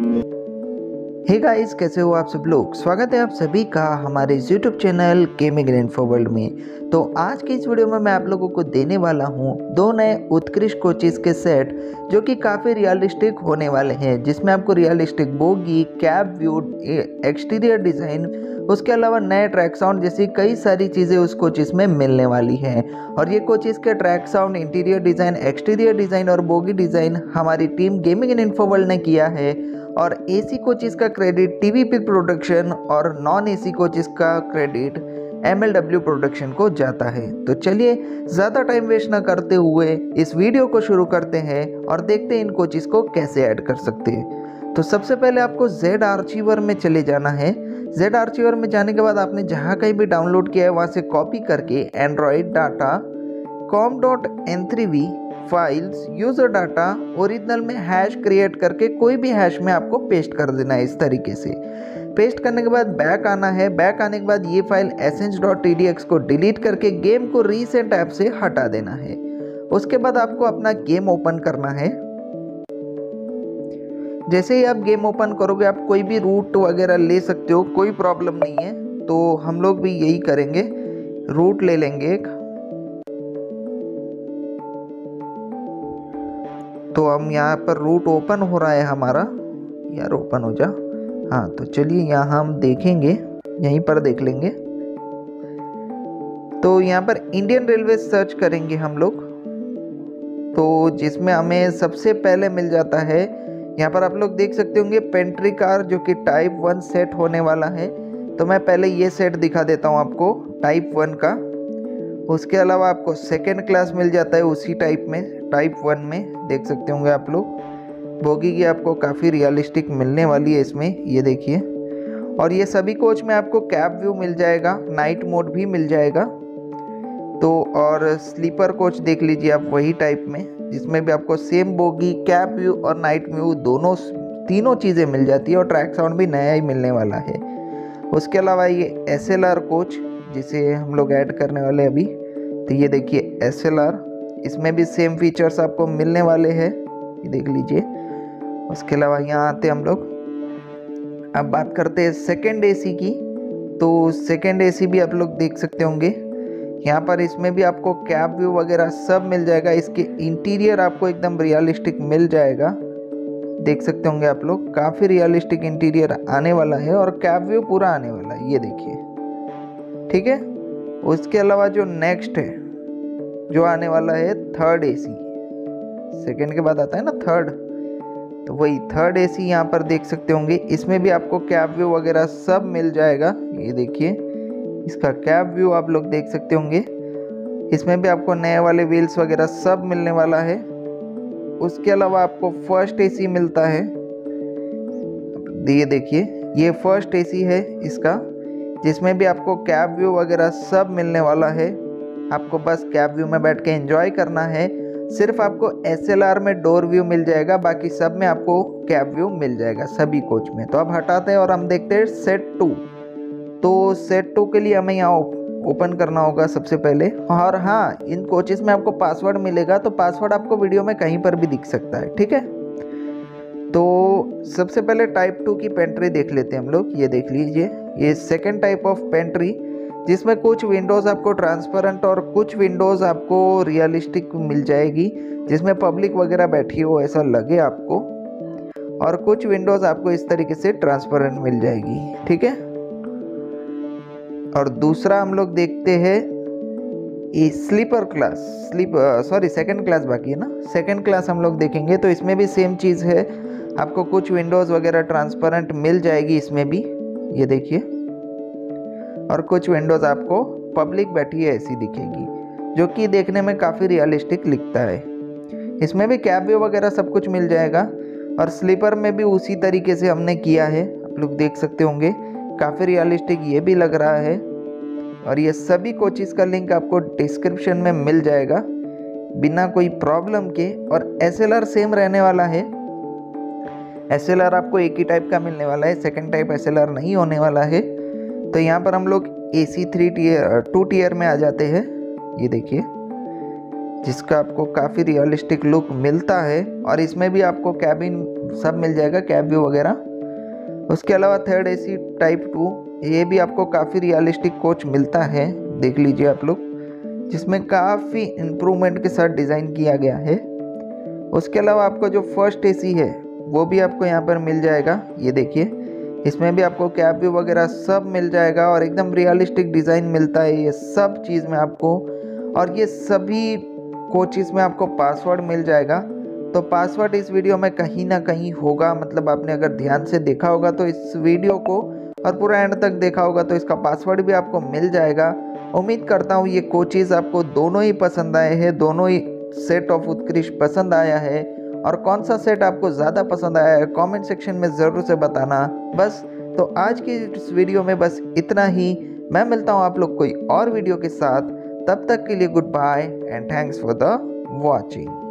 हे hey guys कैसे हो आप सब लोग? स्वागत है आप सभी का हमारे YouTube channel gaming info world में। तो आज के इस वीडियो में मैं आप लोगों को देने वाला हूँ दो नए उत्कृष्ट कोचेस के सेट जो कि काफ़ी रियलिस्टिक होने वाले हैं, जिसमें आपको realistic bogie cab view exterior design उसके अलावा नए ट्रैक साउंड जैसी कई सारी चीज़ें उस कोचिस में मिलने वाली हैं। और ये कोचिस के track sound interior design exterior design और बोगी डिज़ाइन हमारी team gaming in info world ने किया है। और एसी कोचिस का क्रेडिट टीवीपी प्रोडक्शन और नॉन एसी कोचिस का credit M L W production को जाता है। तो चलिए, ज़्यादा टाइम वेस्ट ना करते हुए इस वीडियो को शुरू करते हैं और देखते हैं इन कोचिस को कैसे ऐड कर सकते हैं। तो सबसे पहले आपको जेड आर्चीवर में चले जाना है। जेड आर्चीवर में जाने के बाद आपने जहाँ कहीं भी डाउनलोड किया है, वहाँ से कॉपी करके Android data com dot N three V files user data original में हैश क्रिएट करके कोई भी हैश में आपको पेस्ट कर देना है इस तरीके से। पेस्ट करने के बाद बैक आना है। बैक आने के बाद ये file S H dot T D X को डिलीट करके गेम को रीसेंट ऐप से हटा देना है। उसके बाद आपको अपना गेम ओपन करना है। जैसे ही आप गेम ओपन करोगे, आप कोई भी रूट वगैरह ले सकते हो, कोई प्रॉब्लम नहीं है तो हम लोग भी यही करेंगे। रूट ले लेंगे एक। तो हम यहाँ पर रूट ओपन हो रहा है हमारा। यार ओपन हो जा। हाँ तो चलिए यहाँ हम देखेंगे, यहीं पर देख लेंगे। तो यहाँ पर इंडियन रेलवे सर्च करेंगे हम लोग। तो जिसमें हमें सबसे पहले मिल जाता है यहाँ पर आप लोग देख सकते होंगे पेंट्री कार जो कि टाइप वन सेट होने वाला है। तो मैं पहले ये सेट दिखा देता हूँ आपको टाइप वन का। उसके अलावा आपको सेकेंड क्लास मिल जाता है उसी टाइप में टाइप वन में, देख सकते होंगे आप लोग। बोगी की आपको काफ़ी रियलिस्टिक मिलने वाली है इसमें, ये देखिए। और ये सभी कोच में आपको कैब व्यू मिल जाएगा नाइट मोड भी मिल जाएगा। तो और स्लीपर कोच देख लीजिए आप वही टाइप में, जिसमें भी आपको सेम बोगी कैब व्यू और नाइट व्यू दोनों तीनों चीज़ें मिल जाती है और ट्रैक साउंड भी नया ही मिलने वाला है। उसके अलावा ये एस कोच जिसे हम लोग ऐड करने वाले अभी तो ये देखिए एसएलआर इसमें भी सेम फीचर्स आपको मिलने वाले हैं, ये देख लीजिए। उसके अलावा यहाँ आते हम लोग। अब बात करते हैं सेकेंड एसी की तो सेकेंड एसी भी आप लोग देख सकते होंगे। यहाँ पर इसमें भी आपको कैब व्यू वगैरह सब मिल जाएगा। इसके इंटीरियर आपको एकदम रियलिस्टिक मिल जाएगा। देख सकते होंगे आप लोग, काफ़ी रियलिस्टिक इंटीरियर आने वाला है और कैब व्यू पूरा आने वाला है, ये देखिए। ठीक है? उसके अलावा जो नेक्स्ट है, जो आने वाला है थर्ड एसी सेकेंड के बाद आता है ना थर्ड तो वही थर्ड एसी यहाँ पर देख सकते होंगे। इसमें भी आपको कैब व्यू वगैरह सब मिल जाएगा, ये देखिए। इसका कैब व्यू आप लोग देख सकते होंगे। इसमें भी आपको नए वाले व्हील्स वगैरह सब मिलने वाला है। उसके अलावा आपको फ़र्स्ट एसी मिलता है। ये देखिए, ये फ़र्स्ट एसी है इसका, जिसमें भी आपको कैब व्यू वगैरह सब मिलने वाला है। आपको बस कैब व्यू में बैठ के एंजॉय करना है। सिर्फ़ आपको एस में डोर व्यू मिल जाएगा, बाकी सब में आपको कैब व्यू मिल जाएगा, सभी कोच में। तो अब हटाते हैं और हम देखते हैं सेट टू तो सेट टू के लिए हमें यहाँ ओपन करना होगा सबसे पहले। और हाँ इन कोचेस में आपको पासवर्ड मिलेगा तो पासवर्ड आपको वीडियो में कहीं पर भी दिख सकता है, ठीक है? तो सबसे पहले टाइप टू की पेंट्री देख लेते हैं हम लोग, ये देख लीजिए। ये सेकेंड टाइप ऑफ़ पेंट्री जिसमें कुछ विंडोज़ आपको ट्रांसपेरेंट और कुछ विंडोज़ आपको रियलिस्टिक मिल जाएगी, जिसमें पब्लिक वगैरह बैठी हो, ऐसा लगे आपको। और कुछ विंडोज़ आपको इस तरीके से ट्रांसपेरेंट मिल जाएगी, ठीक है? और दूसरा हम लोग देखते हैं sleeper class sleep sorry second class बाकी है ना? सेकंड क्लास हम लोग देखेंगे तो इसमें भी सेम चीज़ है। आपको कुछ विंडोज़ वगैरह ट्रांसपेरेंट मिल जाएगी इसमें भी, ये देखिए। और कुछ विंडोज़ आपको पब्लिक बैठी है, ऐसी दिखेगी, जो कि देखने में काफ़ी रियलिस्टिक लिखता है। इसमें भी कैब व्यू वगैरह सब कुछ मिल जाएगा, और स्लीपर में भी उसी तरीके से हमने किया है, आप लोग देख सकते होंगे। काफ़ी रियलिस्टिक ये भी लग रहा है। और ये सभी कोचिज़ का लिंक आपको डिस्क्रिप्शन में मिल जाएगा। बिना कोई प्रॉब्लम के। और एसएलआर सेम रहने वाला है। एसएलआर आपको एक ही टाइप का मिलने वाला है। सेकेंड टाइप एसएलआर नहीं होने वाला है। तो यहाँ पर हम लोग A C three tier two tier में आ जाते हैं। ये देखिए। जिसका आपको काफ़ी रियलिस्टिक लुक मिलता है। और इसमें भी आपको कैबिन सब मिल जाएगा कैब व्यू वगैरह। उसके अलावा थर्ड एसी टाइप टू ये भी आपको काफ़ी रियलिस्टिक कोच मिलता है, देख लीजिए आप लोग, जिसमें काफ़ी इम्प्रूवमेंट के साथ डिज़ाइन किया गया है। उसके अलावा आपको जो फ़र्स्ट एसी है, वो भी आपको यहाँ पर मिल जाएगा, ये देखिए। इसमें भी आपको कैब व्यू वगैरह सब मिल जाएगा और एकदम रियलिस्टिक डिज़ाइन मिलता है, ये सब चीज़ में आपको, और ये सभी कोचिस में आपको पासवर्ड मिल जाएगा। तो पासवर्ड इस वीडियो में कहीं ना कहीं होगा। मतलब आपने अगर ध्यान से देखा होगा तो इस वीडियो को और पूरा एंड तक देखा होगा तो इसका पासवर्ड भी आपको मिल जाएगा। उम्मीद करता हूँ ये कोचिज़ आपको दोनों ही पसंद आए हैं, दोनों ही सेट ऑफ़ उत्कृष्ट पसंद आया है। और कौन सा सेट आपको ज़्यादा पसंद आया है कमेंट सेक्शन में ज़रूर से बताना। बस तो आज की इस वीडियो में बस इतना ही। मैं मिलता हूँ आप लोग कोई और वीडियो के साथ। तब तक के लिए goodbye and thanks for the watching